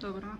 Dobra.